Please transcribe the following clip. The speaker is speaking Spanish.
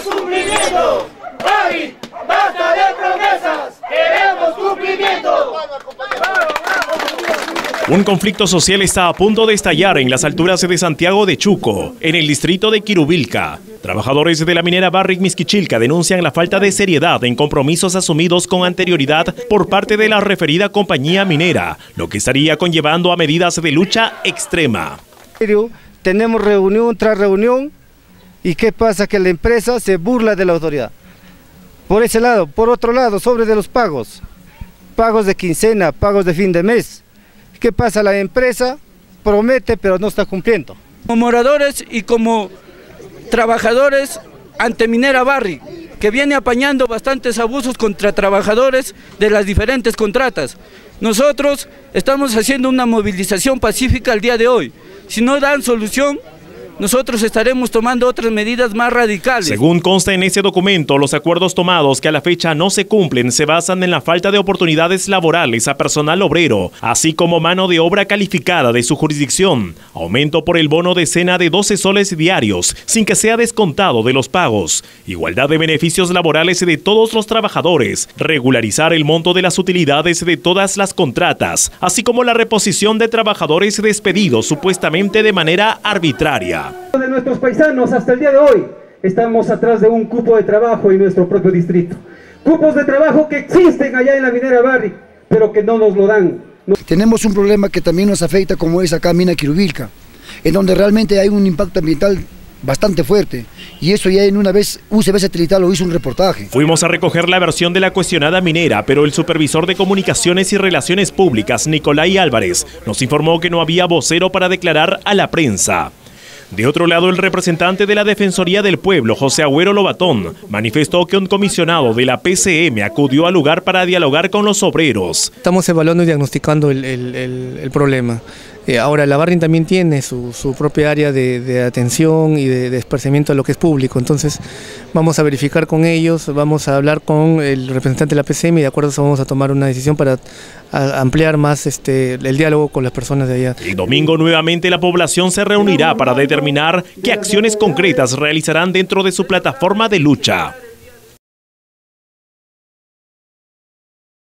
¡Queremos cumplimiento! ¡Bari! ¡Basta de promesas! ¡Queremos cumplimiento! Un conflicto social está a punto de estallar en las alturas de Santiago de Chuco, en el distrito de Quirubilca. Trabajadores de la minera Barrick Misquichilca denuncian la falta de seriedad en compromisos asumidos con anterioridad por parte de la referida compañía minera, lo que estaría conllevando a medidas de lucha extrema. Tenemos reunión tras reunión y ¿qué pasa? Que la empresa se burla de la autoridad. Por ese lado, por otro lado, sobre de los pagos. Pagos de quincena, pagos de fin de mes. ¿Qué pasa? La empresa promete pero no está cumpliendo. Como moradores y como trabajadores ante Minera Barri, que viene apañando bastantes abusos contra trabajadores de las diferentes contratas. Nosotros estamos haciendo una movilización pacífica el día de hoy. Si no dan solución, nosotros estaremos tomando otras medidas más radicales. Según consta en ese documento, los acuerdos tomados que a la fecha no se cumplen se basan en la falta de oportunidades laborales a personal obrero, así como mano de obra calificada de su jurisdicción, aumento por el bono de cena de 12 soles diarios, sin que sea descontado de los pagos, igualdad de beneficios laborales de todos los trabajadores, regularizar el monto de las utilidades de todas las contratas, así como la reposición de trabajadores despedidos supuestamente de manera arbitraria. De nuestros paisanos hasta el día de hoy estamos atrás de un cupo de trabajo en nuestro propio distrito. Cupos de trabajo que existen allá en la minera Barri, pero que no nos lo dan. Tenemos un problema que también nos afecta como es acá Mina Quirubilca, en donde realmente hay un impacto ambiental bastante fuerte. Y eso ya en una vez UCB Satelital lo hizo un reportaje. Fuimos a recoger la versión de la cuestionada minera, pero el supervisor de Comunicaciones y Relaciones Públicas, Nicolai Álvarez, nos informó que no había vocero para declarar a la prensa. De otro lado, el representante de la Defensoría del Pueblo, José Agüero Lobatón, manifestó que un comisionado de la PCM acudió al lugar para dialogar con los obreros. Estamos evaluando y diagnosticando el, problema. Eh, ahora, la Barrin también tiene su, propia área de, atención y de, de a lo que es público, entonces vamos a verificar con ellos, vamos a hablar con el representante de la PCM y de acuerdo vamos a tomar una decisión para ampliar más este, el diálogo con las personas de allá. El domingo nuevamente la población se reunirá para determinar qué acciones concretas realizarán dentro de su plataforma de lucha.